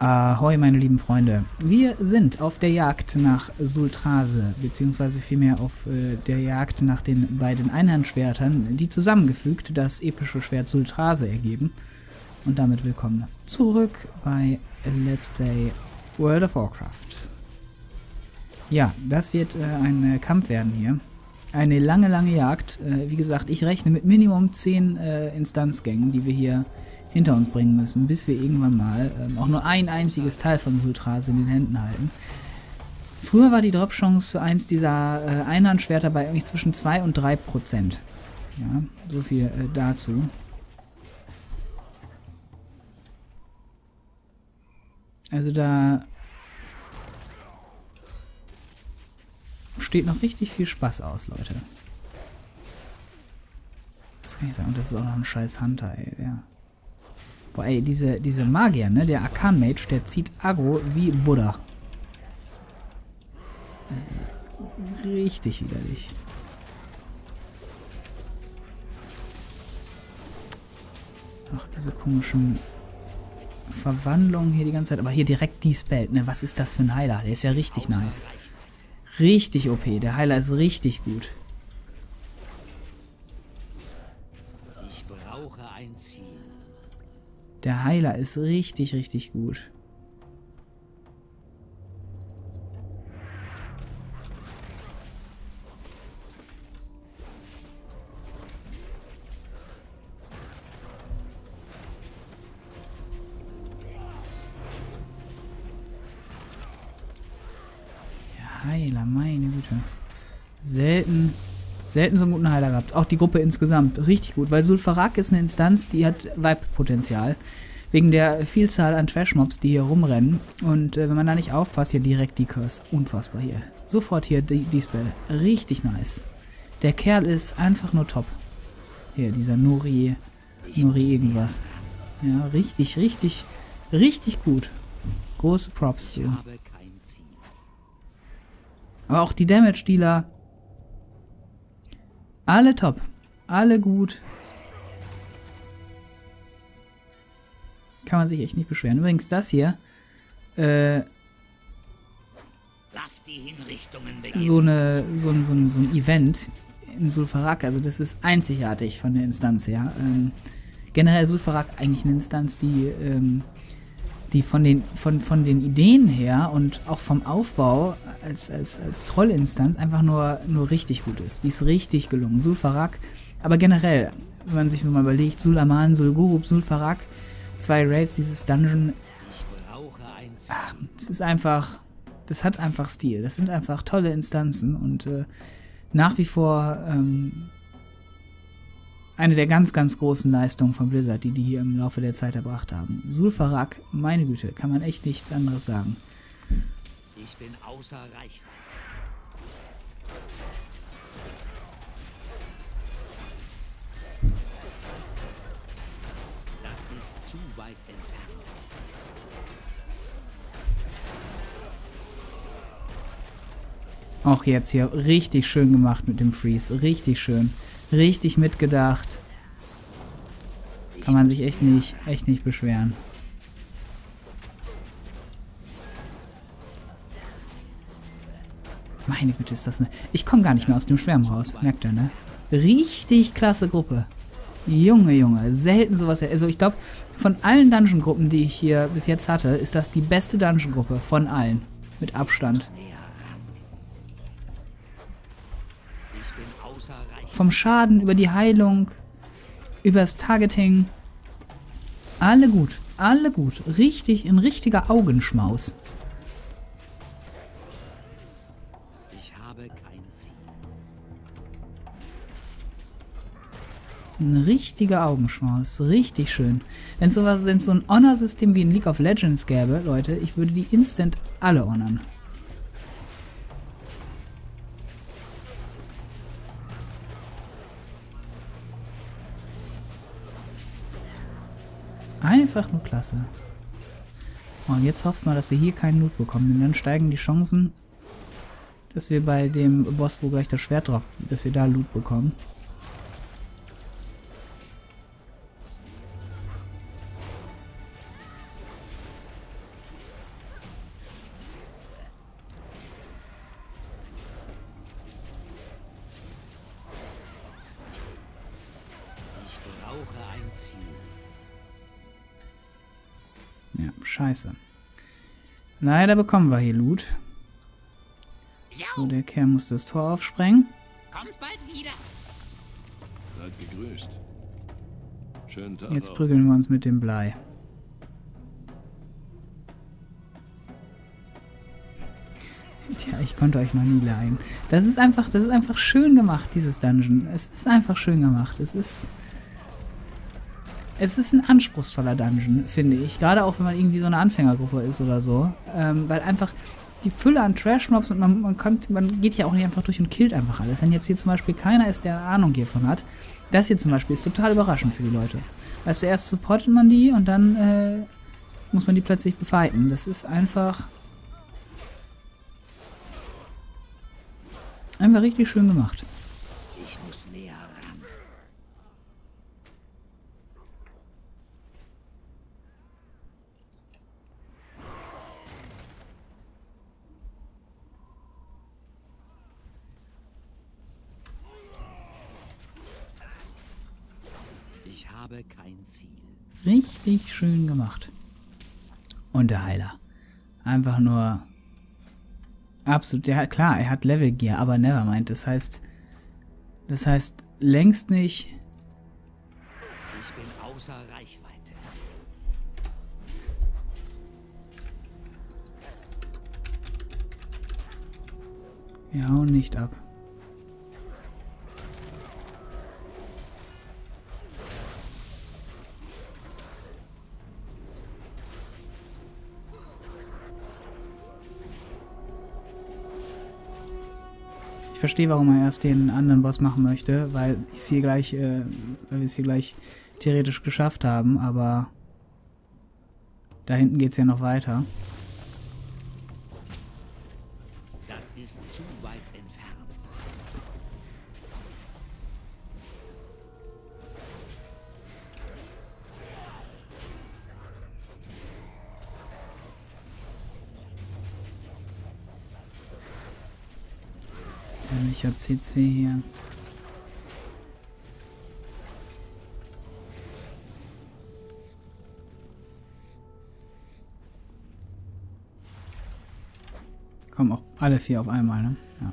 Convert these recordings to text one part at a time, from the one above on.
Ahoi, meine lieben Freunde. Wir sind auf der Jagd nach Sultrase, beziehungsweise vielmehr auf äh, der Jagd nach den beiden Einhandschwertern, die zusammengefügt das epische Schwert Sultrase ergeben. Und damit willkommen zurück bei Let's Play World of Warcraft. Ja, das wird äh, ein äh, Kampf werden hier. Eine lange, lange Jagd. Äh, wie gesagt, ich rechne mit Minimum 10 äh, Instanzgängen, die wir hier hinter uns bringen müssen, bis wir irgendwann mal ähm, auch nur ein einziges Teil von Sultras in den Händen halten. Früher war die Drop-Chance für eins dieser äh, Einhandschwerter bei irgendwie zwischen 2 und 3 Prozent. Ja, so viel äh, dazu. Also da steht noch richtig viel Spaß aus, Leute. Das kann ich sagen. Das ist auch noch ein scheiß Hunter, ey. Ja. Boah, ey, diese, diese Magier, ne? Der Arkan Mage, der zieht Agro wie Buddha. Das ist richtig widerlich. Ach, diese komischen Verwandlungen hier die ganze Zeit. Aber hier direkt die Spell, ne? Was ist das für ein Heiler? Der ist ja richtig nice. Richtig OP. Der Heiler ist richtig gut. Der Heiler ist richtig, richtig gut. Der Heiler, meine Güte. Selten selten so einen guten Heiler gehabt. Auch die Gruppe insgesamt. Richtig gut, weil Sulfarak ist eine Instanz, die hat Vibe-Potenzial. Wegen der Vielzahl an Trash-Mobs, die hier rumrennen. Und äh, wenn man da nicht aufpasst, hier direkt die Curse. Unfassbar hier. Sofort hier die, die Spell. Richtig nice. Der Kerl ist einfach nur top. Hier, dieser Nuri. Nuri irgendwas. Ja, richtig, richtig, richtig gut. Große Props zu. Aber auch die Damage-Dealer alle top. Alle gut. Kann man sich echt nicht beschweren. Übrigens, das hier, äh, so, eine, so, ein, so, ein, so ein Event in Sulfarak, also das ist einzigartig von der Instanz her. Ähm, generell Sulfarak eigentlich eine Instanz, die ähm, die von den, von, von den Ideen her und auch vom Aufbau als, als, als Trollinstanz einfach nur, nur richtig gut ist. Die ist richtig gelungen. Sulfarak, aber generell, wenn man sich mal überlegt, Sulaman, Sulgurub, Sulfarak, zwei Raids, dieses Dungeon. Ach, es ist einfach, das hat einfach Stil. Das sind einfach tolle Instanzen und äh, nach wie vor ähm, eine der ganz, ganz großen Leistungen von Blizzard, die die hier im Laufe der Zeit erbracht haben. Sulfarak, meine Güte, kann man echt nichts anderes sagen. Ich bin außer Reichweite. Das ist zu weit entfernt. Auch jetzt hier richtig schön gemacht mit dem Freeze. Richtig schön. Richtig mitgedacht. Kann man sich echt nicht, echt nicht beschweren. Meine Güte, ist das eine... Ich komme gar nicht mehr aus dem Schwärm raus. Merkt ihr, ne? Richtig klasse Gruppe. Junge, Junge. Selten sowas... Also ich glaube, von allen Dungeon-Gruppen, die ich hier bis jetzt hatte, ist das die beste Dungeon-Gruppe. Von allen. Mit Abstand. Vom Schaden über die Heilung, übers Targeting. Alle gut, alle gut. Richtig, ein richtiger Augenschmaus. Ich habe kein Ziel. Ein richtiger Augenschmaus, richtig schön. Wenn wenn so ein Honor-System wie in League of Legends gäbe, Leute, ich würde die instant alle honern. einfach nur klasse. Oh, und jetzt hofft mal, dass wir hier keinen Loot bekommen, denn dann steigen die Chancen, dass wir bei dem Boss, wo gleich das Schwert droppt, dass wir da Loot bekommen. Ich brauche ein Ziel. Ja, scheiße. Leider bekommen wir hier Loot. So, der Kerl muss das Tor aufsprengen. Kommt bald wieder. Seid gegrüßt. Schönen Tag. Jetzt prügeln wir uns mit dem Blei. Tja, ich konnte euch noch nie leiden. Das ist einfach, das ist einfach schön gemacht, dieses Dungeon. Es ist einfach schön gemacht. Es ist. Es ist ein anspruchsvoller Dungeon, finde ich. Gerade auch, wenn man irgendwie so eine Anfängergruppe ist oder so. Ähm, weil einfach die Fülle an Trash-Mobs und man, man, kommt, man geht ja auch nicht einfach durch und killt einfach alles. Wenn jetzt hier zum Beispiel keiner ist, der Ahnung hiervon hat, das hier zum Beispiel ist total überraschend für die Leute. Weißt du, erst supportet man die und dann äh, muss man die plötzlich befighten. Das ist einfach. Einfach richtig schön gemacht. Ich muss näher ran. Ich habe kein Ziel. Richtig schön gemacht. Und der Heiler. Einfach nur. Absolut. Ja, klar, er hat Level Gear, aber Nevermind. Das heißt. Das heißt längst nicht. Ich bin außer Reichweite. Wir hauen nicht ab. Ich verstehe, warum er erst den anderen Boss machen möchte, weil ich hier gleich, äh, weil wir es hier gleich theoretisch geschafft haben, aber da hinten geht's ja noch weiter. Ähnlicher CC hier. Kommen auch alle vier auf einmal, ne? Ja.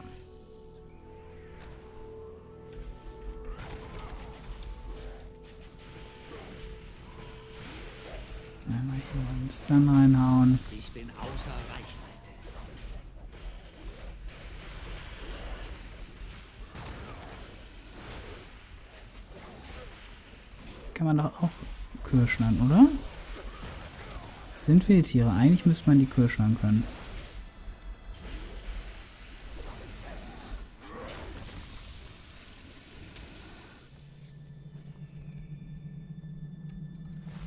Einmal hier einen Stun reinhauen. Ich bin außer Reichweite. Kann man doch auch Kirschlern, oder? Das sind Wildtiere. Eigentlich müsste man die Kirschlern können.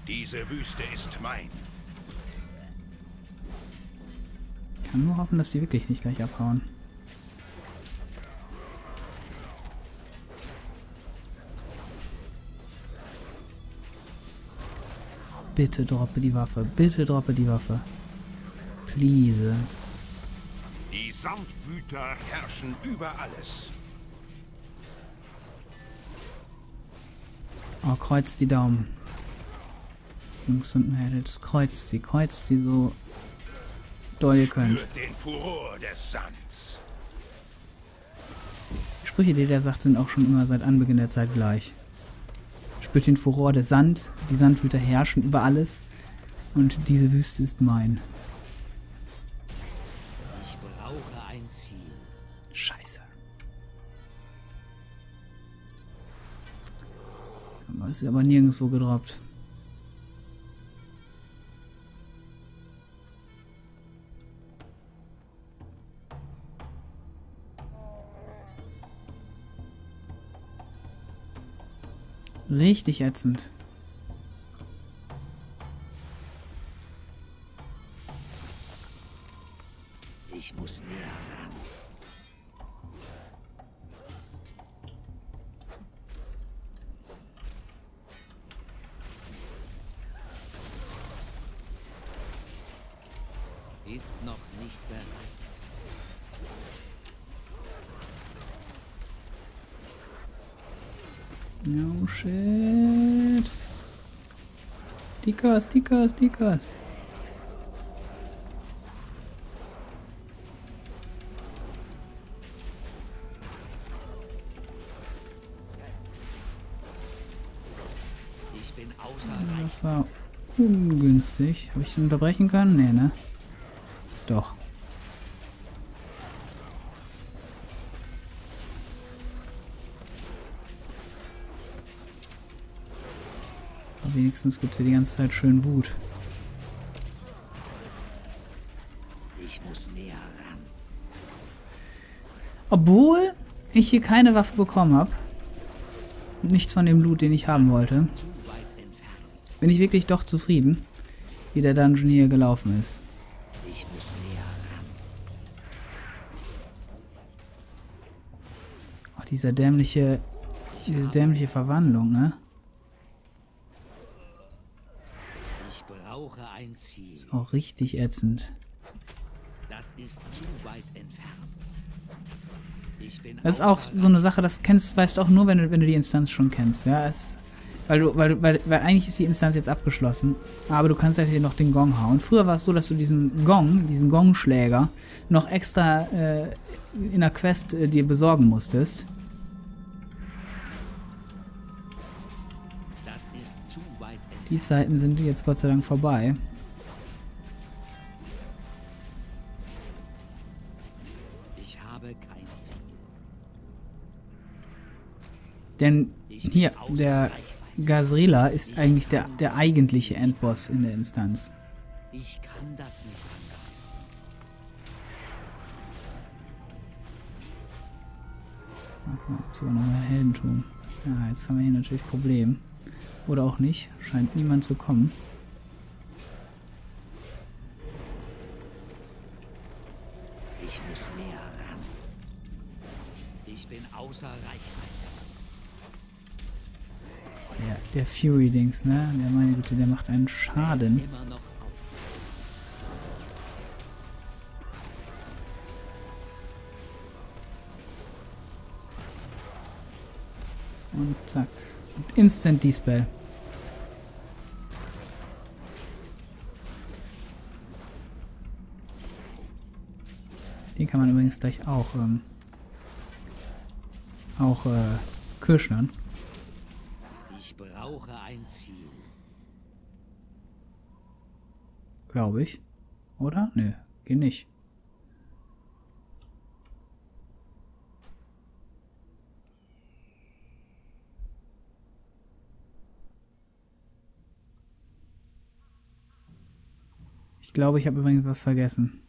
Diese Wüste ist mein. Kann nur hoffen, dass die wirklich nicht gleich abhauen. Bitte droppe die Waffe. Bitte droppe die Waffe. Please. Die Sandwüter herrschen über alles. Oh, kreuzt die Daumen. Jungs und Mädels, kreuzt sie, kreuzt sie so doll ihr könnt. Sprüche, die der sagt, sind auch schon immer seit Anbeginn der Zeit gleich. Spürt den Furor des Sand, die Sandwüter herrschen über alles und diese Wüste ist mein. Ich brauche ein Ziel. Scheiße. Aber ist aber nirgendwo gedroppt. Richtig ätzend. Ich muss näher ran. No shit. Dickers, Dickers, Dickers. Das war ungünstig. Habe ich es unterbrechen können? Nee, ne? Doch. Wenigstens gibt es hier die ganze Zeit schön Wut. Ich muss näher ran. Obwohl ich hier keine Waffe bekommen habe. Nichts von dem Loot, den ich haben wollte. Bin ich wirklich doch zufrieden, wie der Dungeon hier gelaufen ist. Ich muss näher ran. Oh, dieser dämliche, diese dämliche Verwandlung, ne? Ich brauche ein Ziel. Ist auch richtig ätzend. Das ist zu weit entfernt. Das ist auch so eine Sache, das kennst, weißt du auch nur, wenn du, wenn du die Instanz schon kennst, ja. Es, weil, du, weil, weil, weil eigentlich ist die Instanz jetzt abgeschlossen, aber du kannst halt hier noch den Gong hauen. Früher war es so, dass du diesen Gong, diesen Gongschläger, noch extra äh, in der Quest äh, dir besorgen musstest. Die Zeiten sind jetzt Gott sei Dank vorbei. Ich habe kein Ziel. Denn hier, der Gazrila ist eigentlich der, der eigentliche Endboss in der Instanz. Ich kann das nicht angreifen. Ach, sogar noch mehr Heldentum. Ja, jetzt haben wir hier natürlich Problem. Oder auch nicht. Scheint niemand zu kommen. Ich muss näher ran. Ich bin außer Reichweite. Oh, der, der Fury-Dings, ne? Der meine Güte, der macht einen Schaden. Und zack. Und Instant Dispel. Den kann man übrigens gleich auch, ähm, auch, äh, kirschnern. Ich brauche ein Ziel. Glaube ich. Oder? Nö, geht nicht. Ich glaube, ich habe übrigens was vergessen.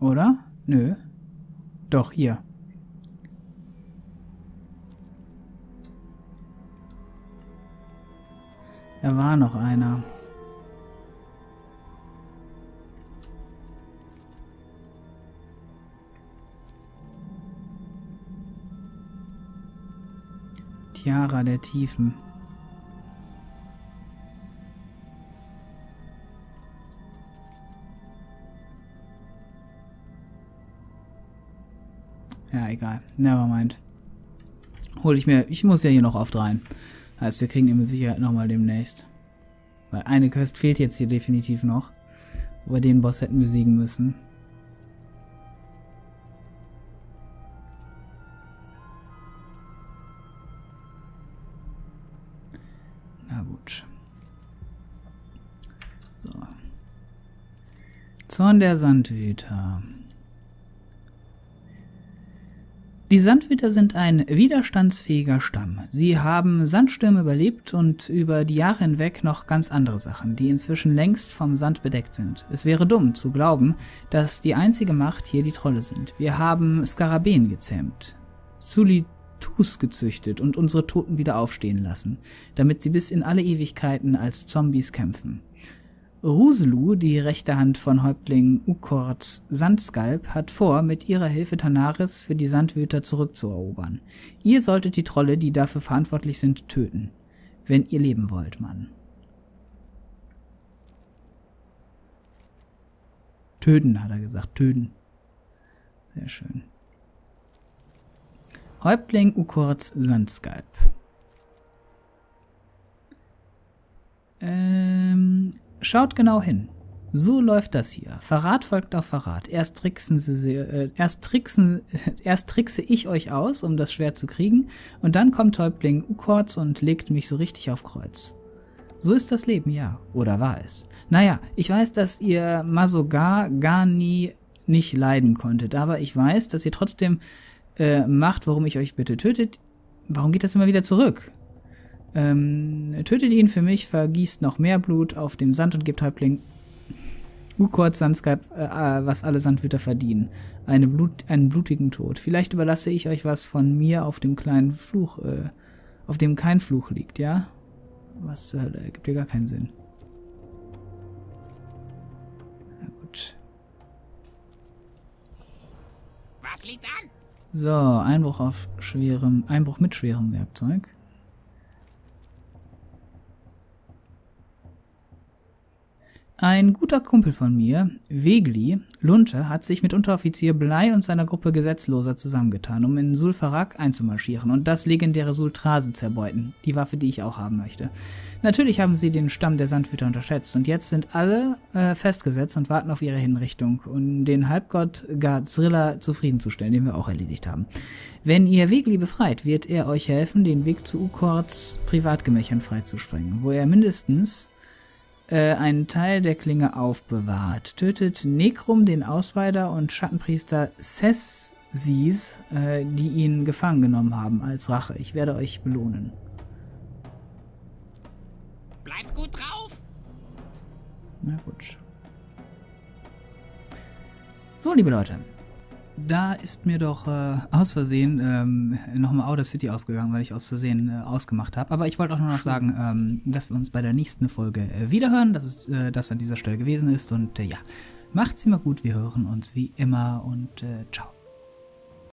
Oder? Nö. Doch, hier. Da war noch einer. Tiara der Tiefen. Egal. Nevermind. Hol ich mir. Ich muss ja hier noch oft rein. Heißt, wir kriegen ihn mit Sicherheit nochmal demnächst. Weil eine Quest fehlt jetzt hier definitiv noch. Wir den Boss hätten besiegen müssen. Na gut. So. Zorn der Sandhüter. Die Sandwüter sind ein widerstandsfähiger Stamm. Sie haben Sandstürme überlebt und über die Jahre hinweg noch ganz andere Sachen, die inzwischen längst vom Sand bedeckt sind. Es wäre dumm zu glauben, dass die einzige Macht hier die Trolle sind. Wir haben Skarabäen gezähmt, Zulitus gezüchtet und unsere Toten wieder aufstehen lassen, damit sie bis in alle Ewigkeiten als Zombies kämpfen. Ruselu, die rechte Hand von Häuptling Ukorts Sandskalp, hat vor, mit ihrer Hilfe Tanaris für die Sandwüter zurückzuerobern. Ihr solltet die Trolle, die dafür verantwortlich sind, töten. Wenn ihr leben wollt, Mann. Töten, hat er gesagt. Töten. Sehr schön. Häuptling Ukorts Sandskalp. Ähm, Schaut genau hin. So läuft das hier. Verrat folgt auf Verrat. Erst tricksen sie, äh, erst tricksen, erst trickse ich euch aus, um das Schwert zu kriegen, und dann kommt Häuptling Ukorz und legt mich so richtig auf Kreuz. So ist das Leben, ja. Oder war es? Naja, ich weiß, dass ihr Masogar gar nie nicht leiden konntet, aber ich weiß, dass ihr trotzdem äh, macht, warum ich euch bitte tötet. Warum geht das immer wieder zurück? Ähm, tötet ihn für mich, vergießt noch mehr Blut auf dem Sand und gebt Häuptling Ukort Sandskype, äh, äh, was alle Sandwüter verdienen. Eine Blut, einen blutigen Tod. Vielleicht überlasse ich euch was von mir auf dem kleinen Fluch, äh, auf dem kein Fluch liegt, ja? Was zur Hölle, gibt ja gar keinen Sinn. Na gut. Was liegt an? So, Einbruch auf schwerem, Einbruch mit schwerem Werkzeug. Ein guter Kumpel von mir, Wegli, Lunte, hat sich mit Unteroffizier Blei und seiner Gruppe Gesetzloser zusammengetan, um in Sulfarak einzumarschieren und das legendäre Sultrase zerbeuten, die Waffe, die ich auch haben möchte. Natürlich haben sie den Stamm der Sandhüter unterschätzt und jetzt sind alle äh, festgesetzt und warten auf ihre Hinrichtung, um den Halbgott Gazrilla zufriedenzustellen, den wir auch erledigt haben. Wenn ihr Wegli befreit, wird er euch helfen, den Weg zu Ukorts Privatgemächern freizusprengen, wo er mindestens äh, einen Teil der Klinge aufbewahrt. Tötet Nekrum, den Ausweider, und Schattenpriester Sessis, äh, die ihn gefangen genommen haben, als Rache. Ich werde euch belohnen. Bleibt gut drauf. Na gut. So, liebe Leute. Da ist mir doch äh, aus Versehen ähm, nochmal Outer City ausgegangen, weil ich aus Versehen äh, ausgemacht habe. Aber ich wollte auch nur noch sagen, ähm, dass wir uns bei der nächsten Folge äh, wiederhören, dass es äh, das an dieser Stelle gewesen ist. Und äh, ja, macht's immer gut, wir hören uns wie immer und äh, ciao.